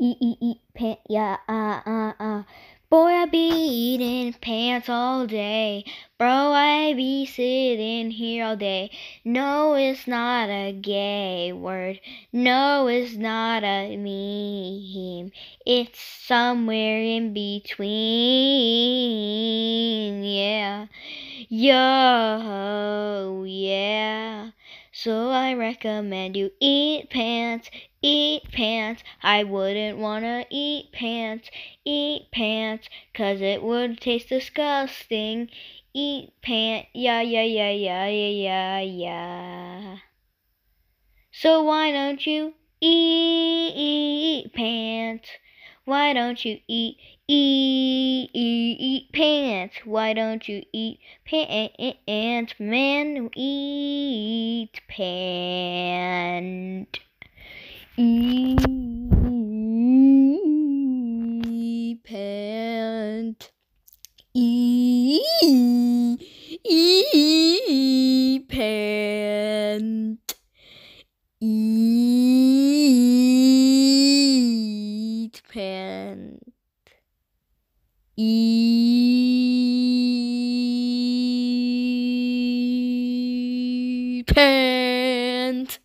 eat, eat, eat, pants, yeah, uh, uh, uh. Boy, I be eating pants all day. Bro, I be sitting here all day. No, it's not a gay word. No, it's not a meme. It's somewhere in between. Yeah. Yo, yeah. So I recommend you eat pants, eat pants. I wouldn't wanna eat pants, eat pants, cause it would taste disgusting. Eat pants, yeah, yeah, yeah, yeah, yeah, yeah, yeah. So why don't you eat, eat pants? Why don't you eat, eat, eat, eat pants? Why don't you eat pants? Man, eat E pant. E-pant. Eat pant. Eat pant.